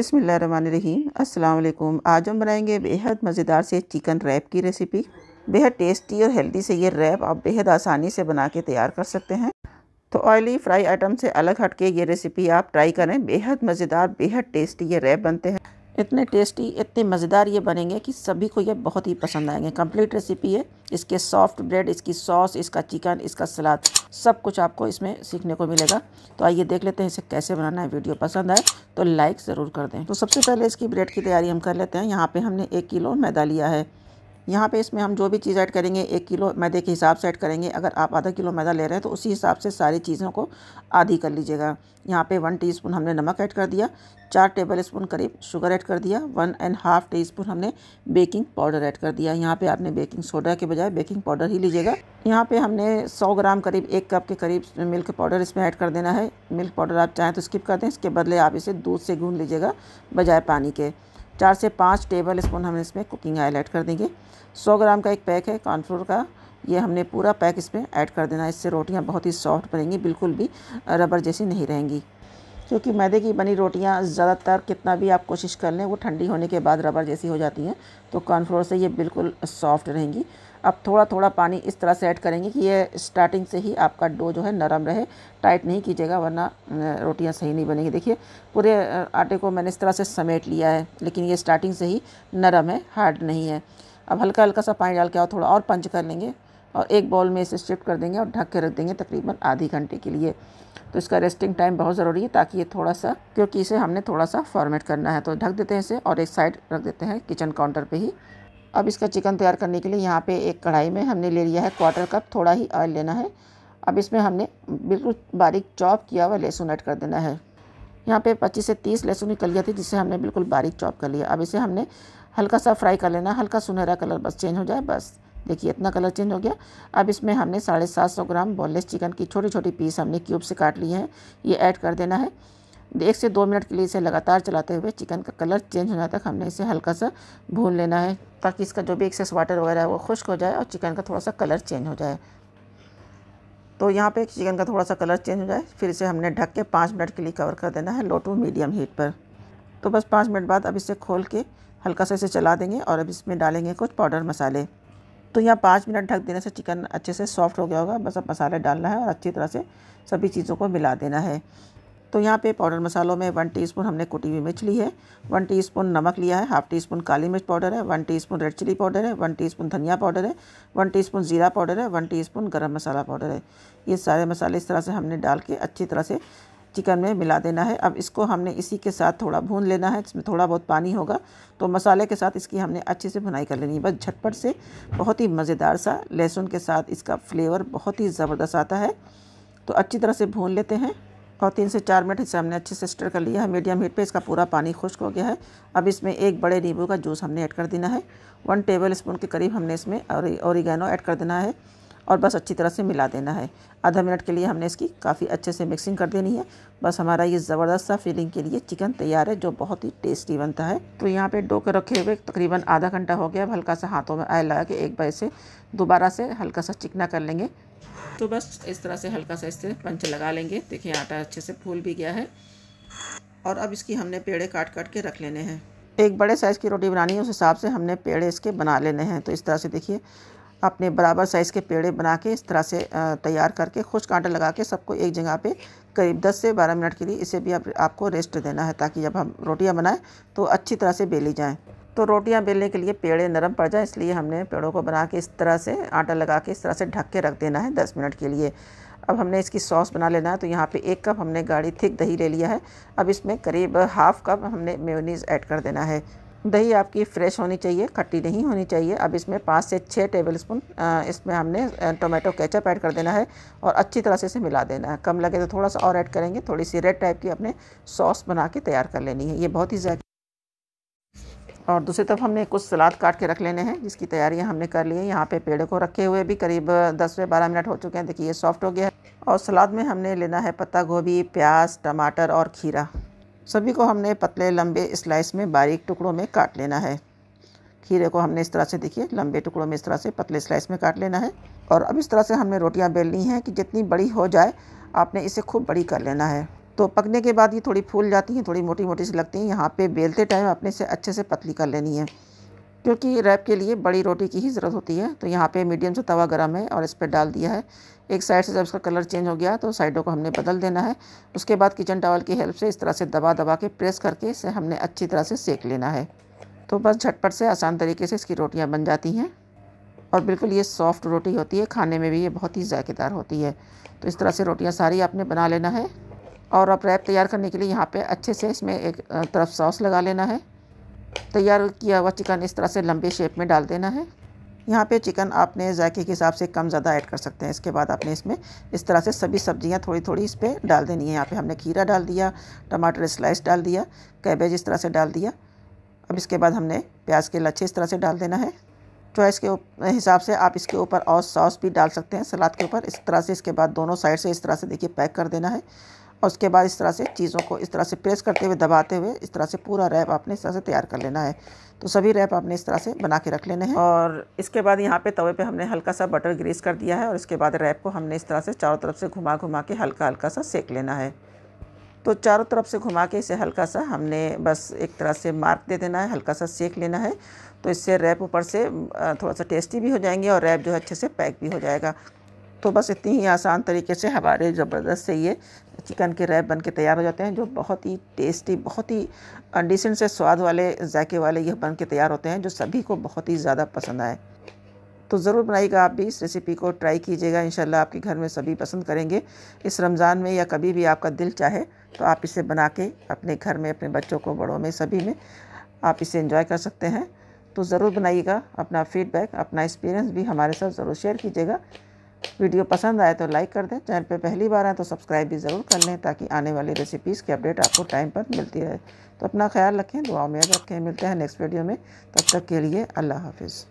बिसमीम अस्सलाम आज हम बनाएँगे बेहद मज़ेदार से चिकन रैप की रेसिपी। बेहद टेस्टी और हेल्दी से ये रैप आप बेहद आसानी से बना के तैयार कर सकते हैं। तो ऑयली फ्राई आइटम से अलग हटके ये रेसिपी आप ट्राई करें। बेहद मज़ेदार, बेहद टेस्टी ये रैप बनते हैं। इतने टेस्टी, इतने मज़ेदार ये बनेंगे कि सभी को ये बहुत ही पसंद आएँगे। कंप्लीट रेसिपी है। इसके सॉफ्ट ब्रेड, इसकी सॉस, इसका चिकन, इसका सलाद, सब कुछ आपको इसमें सीखने को मिलेगा। तो आइए देख लेते हैं इसे कैसे बनाना है। वीडियो पसंद आए तो लाइक ज़रूर कर दें। तो सबसे पहले इसकी ब्रेड की तैयारी हम कर लेते हैं। यहाँ पर हमने एक किलो मैदा लिया है। यहाँ पे इसमें हम जो भी चीज़ ऐड करेंगे, एक किलो मैदे के हिसाब से ऐड करेंगे। अगर आप आधा किलो मैदा ले रहे हैं तो उसी हिसाब से सारी चीज़ों को आधी कर लीजिएगा। यहाँ पे वन टीस्पून हमने नमक ऐड कर दिया, चार टेबल स्पून करीब शुगर ऐड कर दिया, one and half teaspoon हमने बेकिंग पाउडर ऐड कर दिया। यहाँ पे आपने बेकिंग सोडा के बजाय बेकिंग पाउडर ही लीजिएगा। यहाँ पे हमने 100 ग्राम करीब, एक कप के करीब मिल्क पाउडर इसमें ऐड कर देना है। मिल्क पाउडर आप चाहें तो स्किप कर दें, इसके बदले आप इसे दूध से गूँध लीजिएगा, बजाय पानी के। चार से पाँच टेबल स्पून हम इसमें कुकिंग ऑयल ऐड कर देंगे। सौ ग्राम का एक पैक है कॉर्नफ्लोर का। ये हमने पूरा पैक इसमें ऐड कर देना इससे रोटियाँ बहुत ही सॉफ्ट बनेंगी, बिल्कुल भी रबर जैसी नहीं रहेंगी। क्योंकि मैदे की बनी रोटियाँ ज़्यादातर कितना भी आप कोशिश कर लें, वो ठंडी होने के बाद रबर जैसी हो जाती हैं तो कॉर्नफ्लोर से ये बिल्कुल सॉफ्ट रहेंगी। अब थोड़ा थोड़ा पानी इस तरह से ऐड करेंगे कि ये स्टार्टिंग से ही आपका डो जो है नरम रहे, टाइट नहीं कीजिएगा, वरना रोटियाँ सही नहीं बनेंगी। देखिए, पूरे आटे को मैंने इस तरह से समेट लिया है, लेकिन ये स्टार्टिंग से ही नरम है, हार्ड नहीं है। अब हल्का हल्का सा पानी डाल के और थोड़ा और पंच कर लेंगे। और एक बॉल में इसे शिफ्ट कर देंगे और ढक के रख देंगे तकरीबन आधी घंटे के लिए। तो इसका रेस्टिंग टाइम बहुत ज़रूरी है ताकि ये थोड़ा सा, क्योंकि इसे हमने थोड़ा सा फॉर्मेट करना है। तो ढक देते हैं इसे और एक साइड रख देते हैं किचन काउंटर पे ही। अब इसका चिकन तैयार करने के लिए यहाँ पे एक कढ़ाई में हमने ले लिया है क्वार्टर कप थोड़ा ही ऑयल लेना है। अब इसमें हमने बिल्कुल बारीक चॉप किया हुआ लहसुन ऐड कर देना है। यहाँ पे 25 से 30 लहसुन निकल गया थी, जिसे हमने बिल्कुल बारीक चॉप कर लिया। अब इसे हमने हल्का सा फ्राई कर लेना हल्का सुनहरा कलर बस चेंज हो जाए, बस। देखिए, इतना कलर चेंज हो गया। अब इसमें हमने साढ़े सात सौ ग्राम बोनलेस चिकन की छोटी छोटी पीस हमने क्यूब से काट लिए हैं। ये ऐड कर देना है। एक से दो मिनट के लिए इसे लगातार चलाते हुए चिकन का कलर चेंज होने तक हमने इसे हल्का सा भून लेना है, ताकि इसका जो भी एक्सेस वाटर वगैरह है वो खुश्क हो जाए और चिकन का थोड़ा सा कलर चेंज हो जाए। तो यहाँ पे चिकन का थोड़ा सा कलर चेंज हो जाए, फिर इसे हमने ढक के पाँच मिनट के लिए कवर कर देना है लो टू मीडियम हीट पर। तो बस पाँच मिनट बाद अब इसे खोल के हल्का सा इसे चला देंगे और अब इसमें डालेंगे कुछ पाउडर मसाले। तो यहाँ पाँच मिनट ढक देने से चिकन अच्छे से सॉफ्ट हो गया होगा। बस अब मसाले डालना है और अच्छी तरह से सभी चीज़ों को मिला देना है। तो यहाँ पे पाउडर मसालों में वन टीस्पून हमने कुटी हुई मिर्च ली है, वन टीस्पून नमक लिया है, हाफ़ टी स्पून काली मिर्च पाउडर है, one teaspoon red chilli powder है, वन टीस्पून धनिया पाउडर है, वन टीस्पून ज़ीरा पाउडर है, one teaspoon garam masala powder है। ये सारे मसाले इस तरह से हमने डाल के अच्छी तरह से चिकन में मिला देना है। अब इसको हमने इसी के साथ थोड़ा भून लेना है, इसमें थोड़ा बहुत पानी होगा। तो मसाले के साथ इसकी हमने अच्छे से भुनाई कर लेनी है। बस झटपट से बहुत ही मज़ेदार सा लहसुन के साथ इसका फ्लेवर बहुत ही ज़बरदस्त आता है। तो अच्छी तरह से भून लेते हैं और तीन से चार मिनट इसे हमने अच्छे से स्टर कर लिया है। मीडियम हीट पे इसका पूरा पानी खुश्क हो गया है। अब इसमें एक बड़े नींबू का जूस हमने ऐड कर देना है। वन टेबल स्पून के करीब हमने इसमें औरिगैनो ऐड कर देना है। और बस अच्छी तरह से मिला देना है। आधा मिनट के लिए हमने इसकी काफ़ी अच्छे से मिक्सिंग कर देनी है। बस हमारा ये ज़बरदस्त सा फीलिंग के लिए चिकन तैयार है, जो बहुत ही टेस्टी बनता है। तो यहाँ पे डो के रखे हुए तकरीबन आधा घंटा हो गया। अब हल्का सा हाथों में आयल लगा के एक बार इसे दोबारा से हल्का सा चिकना कर लेंगे। तो बस इस तरह से हल्का सा इससे पंच लगा लेंगे। देखिए आटा अच्छे से फूल भी गया है। और अब इसकी हमने पेड़े काट काट के रख लेने हैं। एक बड़े साइज़ की रोटी बनानी है, उस हिसाब से हमने पेड़े इसके बना लेने हैं। तो इस तरह से देखिए अपने बराबर साइज़ के पेड़े बना के इस तरह से तैयार करके खुश्क आटा लगा के सबको एक जगह पे करीब 10 से 12 मिनट के लिए इसे भी आप, आपको रेस्ट देना है ताकि जब हम रोटियाँ बनाएँ तो अच्छी तरह से बेली जाएँ। तो रोटियाँ बेलने के लिए पेड़े नरम पड़ जाए इसलिए हमने पेड़ों को बना के इस तरह से आटा लगा के इस तरह से ढक के रख देना है दस मिनट के लिए। अब हमने इसकी सॉस बना लेना है तो यहाँ पे एक कप हमने गाढ़ी थिक दही ले लिया है। अब इसमें करीब हाफ़ कप हमने मेयोनीज़ ऐड कर देना है। दही आपकी फ़्रेश होनी चाहिए, खट्टी नहीं होनी चाहिए। अब इसमें पाँच से छः टेबल स्पून इसमें हमने टोमेटो केचप ऐड कर देना है और अच्छी तरह से इसे मिला देना है। कम लगे तो थोड़ा सा और ऐड करेंगे थोड़ी सी रेड टाइप की अपने सॉस बना के तैयार कर लेनी है। ये बहुत ही ज़्यादा और दूसरी तरफ़ हमने कुछ सलाद काट के रख लेने हैं, जिसकी तैयारियाँ हमने कर ली है। यहाँ पे पेड़ को रखे हुए भी करीब 10 से 12 मिनट हो चुके हैं। देखिए, ये सॉफ्ट हो गया है। और सलाद में हमने लेना है पत्ता गोभी, प्याज, टमाटर और खीरा। सभी को हमने पतले लंबे स्लाइस में बारीक टुकड़ों में काट लेना है। खीरे को हमने इस तरह से देखिए, लंबे टुकड़ों में इस तरह से पतले स्लाइस में काट लेना है। और अब इस तरह से हमने रोटियाँ बेलनी हैं कि जितनी बड़ी हो जाए, आपने इसे खूब बड़ी कर लेना है। तो पकने के बाद ये थोड़ी फूल जाती हैं, थोड़ी मोटी मोटी सी लगती हैं। यहाँ पे बेलते टाइम अपने से अच्छे से पतली कर लेनी है। क्योंकि रैप के लिए बड़ी रोटी की ही ज़रूरत होती है तो यहाँ पे मीडियम से तवा गर्म है और इस पर डाल दिया है। एक साइड से जब उसका कलर चेंज हो गया तो साइडों को हमने बदल देना है। उसके बाद किचन टावल की हेल्प से इस तरह से दबा दबा के प्रेस करके इसे हमने अच्छी तरह से सेक लेना है। तो बस झटपट से आसान तरीके से इसकी रोटियाँ बन जाती हैं। और बिल्कुल ये सॉफ्ट रोटी होती है, खाने में भी ये बहुत ही ज़ायकेदार होती है। तो इस तरह से रोटियाँ सारी आपने बना लेना है। और अब रैप तैयार करने के लिए यहाँ पे अच्छे से इसमें एक तरफ़ सॉस लगा लेना है। तैयार किया हुआ चिकन इस तरह से लंबे शेप में डाल देना है। यहाँ पे चिकन आपने जायके के हिसाब से कम ज़्यादा ऐड कर सकते हैं। इसके बाद आपने इसमें इस तरह से सभी सब्ज़ियाँ थोड़ी थोड़ी इस पर डाल देनी है। यहाँ पे हमने खीरा डाल दिया, टमाटर स्लाइस डाल दिया कैबेज इस तरह से डाल दिया। अब इसके बाद हमने प्याज के लच्छे इस तरह से डाल देना है। चॉइस के हिसाब से आप इसके ऊपर और सॉस भी डाल सकते हैं। सलाद के ऊपर इस तरह से, इसके बाद दोनों साइड से इस तरह से देखिए पैक कर देना है। उसके बाद इस तरह से चीज़ों को इस तरह से प्रेस करते हुए, दबाते हुए, इस तरह से पूरा रैप आपने इस तरह से तैयार कर लेना है। तो सभी रैप आपने इस तरह से बना के रख लेने हैं। और इसके बाद यहाँ पे तवे पे हमने हल्का सा बटर ग्रीस कर दिया है और इसके बाद रैप को हमने इस तरह से चारों तरफ़ से घुमा घुमा के हल्का हल्का सा सेक लेना है। तो चारों तरफ़ से घुमा के इसे हल्का सा हमने बस एक तरह से मार्क दे देना है, हल्का सा सेक लेना है। तो इससे रैप ऊपर से थोड़ा सा टेस्टी भी हो जाएँगे और रैप जो है अच्छे से पैक भी हो जाएगा। तो बस इतनी ही आसान तरीके से हमारे ज़बरदस्त से ये चिकन के रैप बन के तैयार हो जाते हैं, जो बहुत ही टेस्टी, बहुत ही डिसेंट से स्वाद वाले, जायके वाले ये बन के तैयार होते हैं, जो सभी को बहुत ही ज़्यादा पसंद आए। तो ज़रूर बनाइएगा आप भी, इस रेसिपी को ट्राई कीजिएगा इन आपके घर में सभी पसंद करेंगे। इस रमज़ान में या कभी भी आपका दिल चाहे तो आप इसे बना के अपने घर में, अपने बच्चों को, बड़ों में, सभी में आप इसे इंजॉय कर सकते हैं। तो ज़रूर बनाइएगा, अपना फीडबैक अपना एक्सपीरियंस भी हमारे साथ ज़रूर शेयर कीजिएगा। वीडियो पसंद आए तो लाइक कर दें। चैनल पर पहली बार आए तो सब्सक्राइब भी ज़रूर कर लें ताकि आने वाली रेसिपीज़ की अपडेट आपको टाइम पर मिलती रहे। तो अपना ख्याल रखें दुआ में रखें। मिलते हैं नेक्स्ट वीडियो में। तब तक के लिए अल्लाह हाफिज़।